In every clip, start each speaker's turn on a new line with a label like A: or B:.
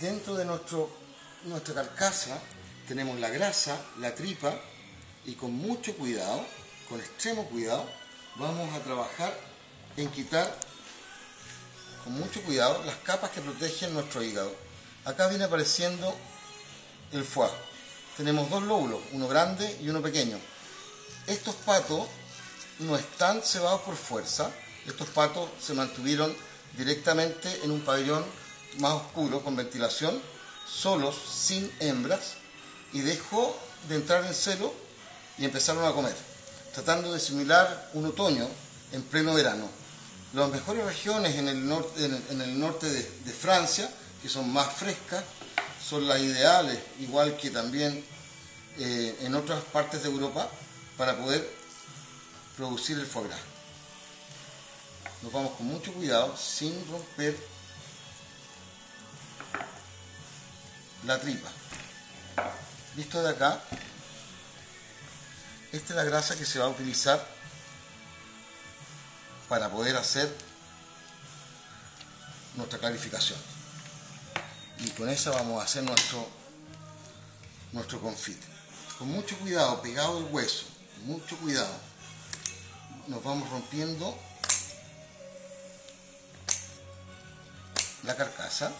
A: dentro de nuestro, nuestra carcasa tenemos la grasa, la tripa, y con mucho cuidado, con extremo cuidado, vamos a trabajar en quitar con mucho cuidado las capas que protegen nuestro hígado. Acá viene apareciendo el foie. Tenemos dos lóbulos, uno grande y uno pequeño. Estos patos no están cebados por fuerza, estos patos se mantuvieron directamente en un pabellón más oscuro, con ventilación, solos, sin hembras, y dejó de entrar en celo y empezaron a comer, tratando de simular un otoño en pleno verano. Las mejores regiones en el norte, en el norte de, Francia, que son más frescas, son las ideales, igual que también eh, en otras partes de Europa, para poder producir el foie gras. Nos vamos con mucho cuidado, sin romper la tripa. Visto de acá, esta es la grasa que se va a utilizar para poder hacer nuestra clarificación. Y con esa vamos a hacer nuestro, nuestro confite. Con mucho cuidado, pegado el hueso, mucho cuidado. Nos vamos rompiendo la carcasa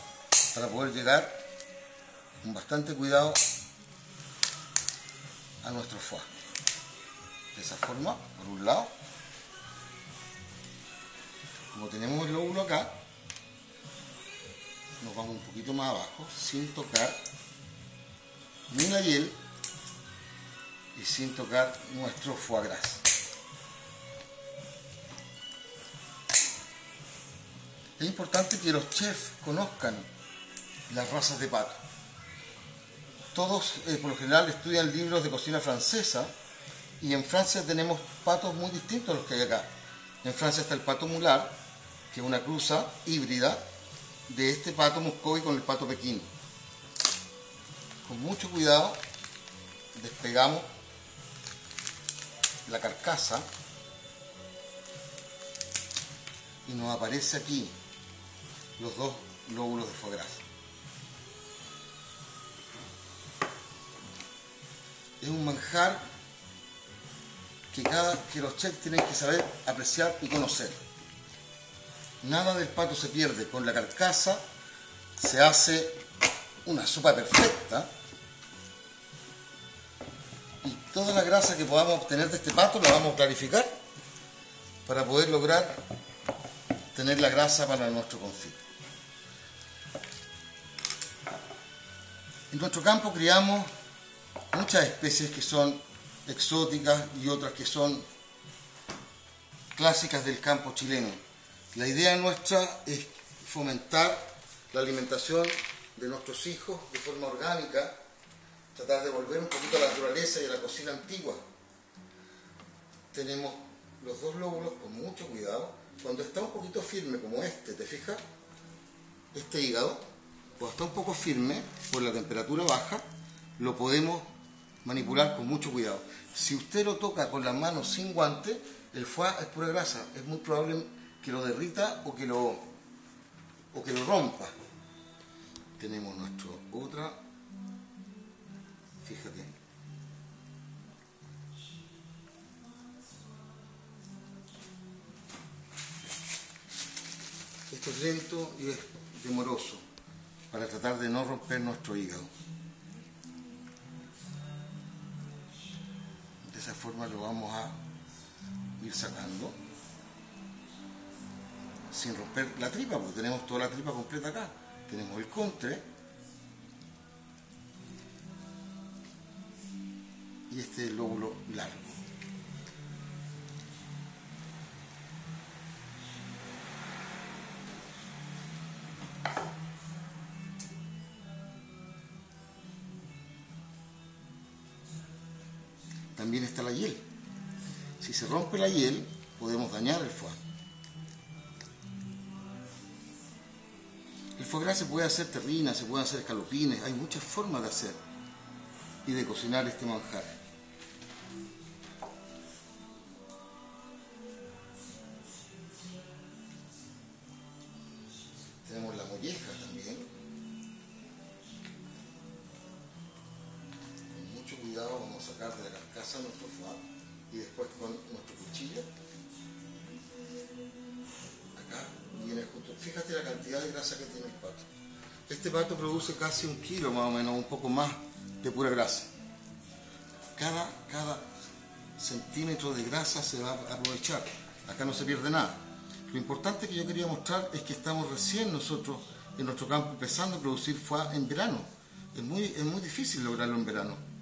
A: para poder llegar con bastante cuidado a nuestro foie. De esa forma, por un lado, como tenemos el lóbulo acá, nos vamos un poquito más abajo sin tocar ni la hiel y sin tocar nuestro foie gras. Es importante que los chefs conozcan las razas de pato. Todos eh, por lo general estudian libros de cocina francesa y en Francia tenemos patos muy distintos a los que hay acá. En Francia está el pato mular, que es una cruza híbrida de este pato muscovy con el pato pequín. Con mucho cuidado despegamos la carcasa y nos aparece aquí los dos lóbulos de foie Es un manjar que, cada, que los chefs tienen que saber apreciar y conocer. Nada del pato se pierde, con la carcasa se hace una sopa perfecta y toda la grasa que podamos obtener de este pato la vamos a clarificar para poder lograr tener la grasa para nuestro confite. En nuestro campo criamos muchas especies que son exóticas y otras que son clásicas del campo chileno. La idea nuestra es fomentar la alimentación de nuestros hijos de forma orgánica, tratar de volver un poquito a la naturaleza y a la cocina antigua. Tenemos los dos lóbulos con mucho cuidado. Cuando está un poquito firme como este, ¿te fijas? Este hígado, cuando está un poco firme por la temperatura baja, lo podemos manipular con mucho cuidado. Si usted lo toca con las manos sin guante, el foie es pura grasa. Es muy probable que lo derrita o que lo, o que lo rompa. Tenemos nuestra otra. Fíjate. Esto es lento y es demoroso para tratar de no romper nuestro hígado. Esa forma lo vamos a ir sacando sin romper la tripa, porque tenemos toda la tripa completa acá. Tenemos el contre y este lóbulo largo. También está la hiel. Si se rompe la hiel, podemos dañar el foie. El foie gras se puede hacer terrina, se puede hacer escalopines, hay muchas formas de hacer y de cocinar este manjar. Sacar de la carcasa nuestro foie y después con nuestro cuchillo. Acá viene justo fíjate la cantidad de grasa que tiene el pato. Este pato produce casi un kilo más o menos un poco más de pura grasa. Cada, cada centímetro de grasa se va a aprovechar. Acá no se pierde nada. Lo importante que yo quería mostrar es que estamos recién nosotros en nuestro campo empezando a producir foie en verano. Es muy, es muy difícil lograrlo en verano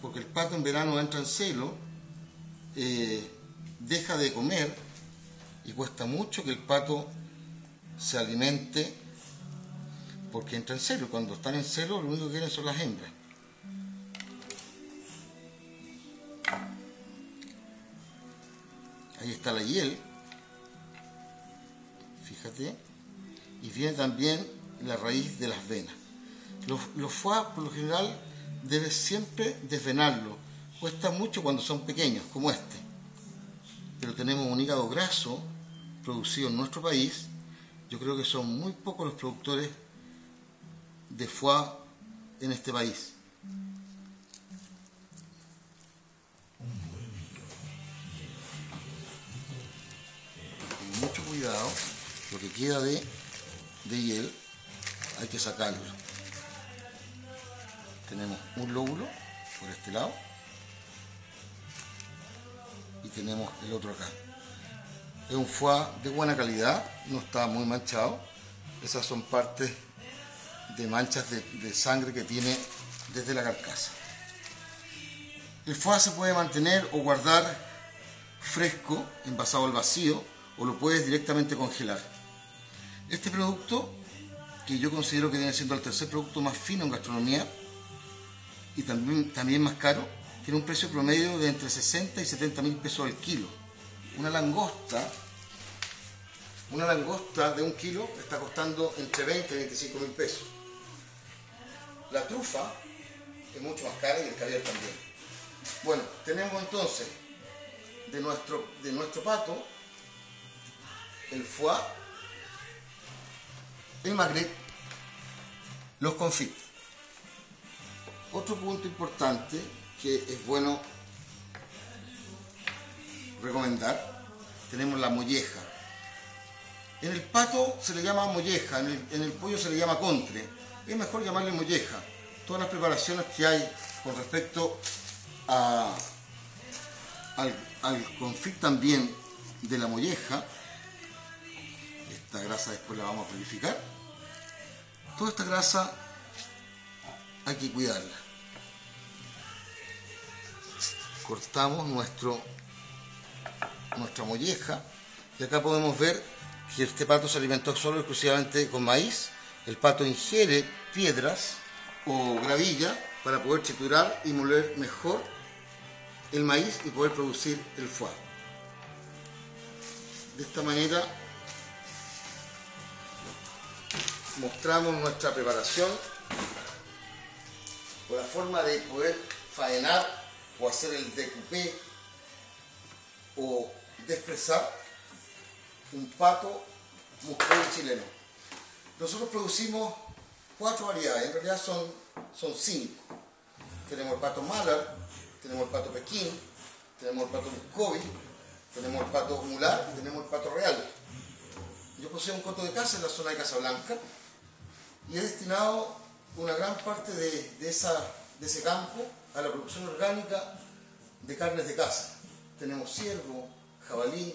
A: porque el pato en verano entra en celo, eh, deja de comer y cuesta mucho que el pato se alimente porque entra en celo. Cuando están en celo lo único que quieren son las hembras. Ahí está la hiel, fíjate, y viene también la raíz de las venas. Los, los por lo general, debes siempre desvenarlo. Cuesta mucho cuando son pequeños, como este. Pero tenemos un hígado graso producido en nuestro país. Yo creo que son muy pocos los productores de foie en este país. Con mucho cuidado, lo que queda de, de hiel hay que sacarlo tenemos un lóbulo por este lado y tenemos el otro acá. Es un foie de buena calidad, no está muy manchado. Esas son partes de manchas de, sangre que tiene desde la carcasa. El foie se puede mantener o guardar fresco, envasado al vacío, o lo puedes directamente congelar. Este producto, que yo considero que viene siendo el tercer producto más fino en gastronomía, y también, también más caro, tiene un precio promedio de entre 60 y 70 mil pesos al kilo. Una langosta, una langosta de un kilo está costando entre 20 y 25 mil pesos. La trufa es mucho más cara y el caviar también. Bueno, tenemos entonces de nuestro, de nuestro pato el foie, el magret, los confites. Otro punto importante que es bueno recomendar, tenemos la molleja. En el pato se le llama molleja, en el, pollo se le llama contre. Es mejor llamarle molleja. Todas las preparaciones que hay con respecto a, al, al confit también de la molleja, esta grasa después la vamos a purificar. Toda esta grasa hay que cuidarla. Cortamos nuestro, nuestra molleja y acá podemos ver que este pato se alimentó solo exclusivamente con maíz. El pato ingiere piedras o gravilla para poder triturar y moler mejor el maíz y poder producir el foie. De esta manera mostramos nuestra preparación o la forma de poder faenar o hacer el decoupé o desprezar un pato muscado chileno. Nosotros producimos cuatro variedades, en realidad son, son cinco. Tenemos el pato Malar, tenemos el pato Pekín, tenemos el pato Muscovi, tenemos el pato Mular y tenemos el pato Real. Yo poseo un coto de casa en la zona de Casablanca y he destinado una gran parte de, ese campo a la producción orgánica de carnes de caza. Tenemos ciervo, jabalí,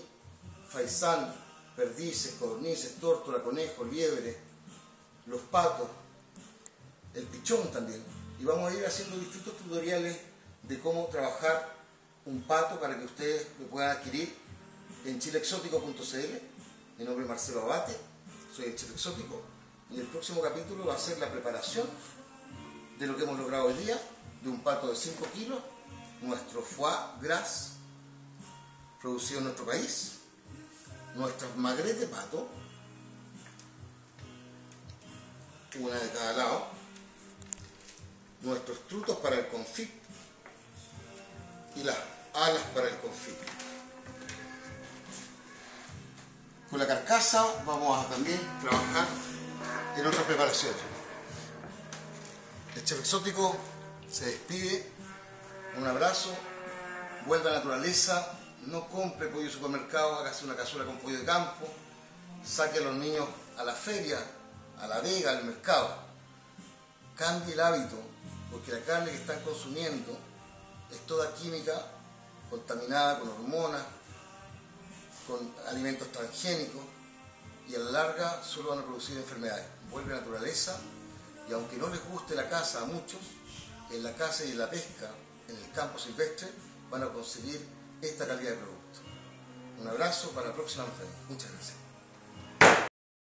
A: faisán, perdices, codornices, tórtola, conejo, liebre, los patos, el pichón también. Y vamos a ir haciendo distintos tutoriales de cómo trabajar un pato para que ustedes lo puedan adquirir en chileexótico.cl. Mi nombre es Marcelo Abate, soy el chile exótico y el próximo capítulo va a ser la preparación de lo que hemos logrado hoy día, de un pato de 5 kilos, nuestro foie gras producido en nuestro país, nuestras magres de pato, una de cada lado, nuestros trutos para el confit y las alas para el confit. Con la carcasa vamos a también trabajar en otras preparaciones. El chef exótico se despide. Un abrazo, vuelva a la naturaleza, no compre pollo de supermercado, hágase una cazuela con pollo de campo, saque a los niños a la feria, a la vega, al mercado. Cambie el hábito, porque la carne que están consumiendo es toda química contaminada con hormonas, con alimentos transgénicos y a la larga solo van a producir enfermedades. Vuelve a naturaleza y aunque no les guste la caza a muchos, en la caza y en la pesca, en el campo silvestre, van a conseguir esta calidad de producto. Un abrazo para la próxima mujer. Muchas gracias.